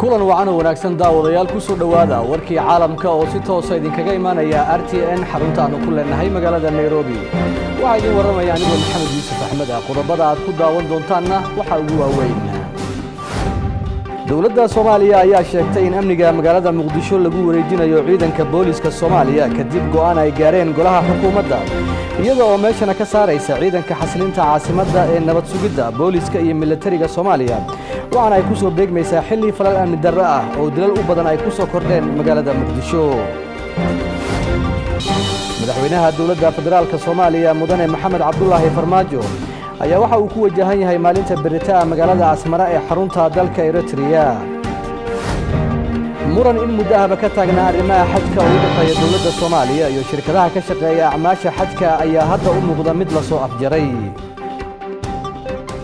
kulan wacan oo wanaagsan daawadayaal ku soo dhowaada warkii caalamka oo si toosa idinkaga imaanaya r t n xarunta aanu ku leenahay magaalada nairobi. Waxaa idin warramaya anigoo maxamed yuusuf axmed ah. Qodobada aad ku daawan doontaanna waxaa ugu waaweyn. Dowladda soomaaliya ayaa sheegtay in amniga magaalada muqdisho lagu wareejinayo ciidanka booliska soomaaliya kadib go'aan ay gaareen golaha xukuumadda. Iyada oo meeshana ka saaraysa ciidanka xasilinta caasimadda ee nabad sugidda booliska iyo milatariga soomaaliya waxaana ay ku soo beegmaysaa xilli falal amni darro ah oo dilal u badan ay ku soo kordheen magaalada muqdisho. Madaxweynaha dowladda federaalka soomaaliya mudane maxamed cabdulaahi farmaajo ayaa waxa uu ku wajahan yahay maalinta berita'a magaalada asmara ee xarunta dalka eritreya muran in muddo ahba ka taagnaa arrimaha xajka oo u dhexeeya dowladda soomaaliya iyo shirkadaha ka shaqeeya acmaasha xajka ayaa hadda u muuqda mid la soo afjaray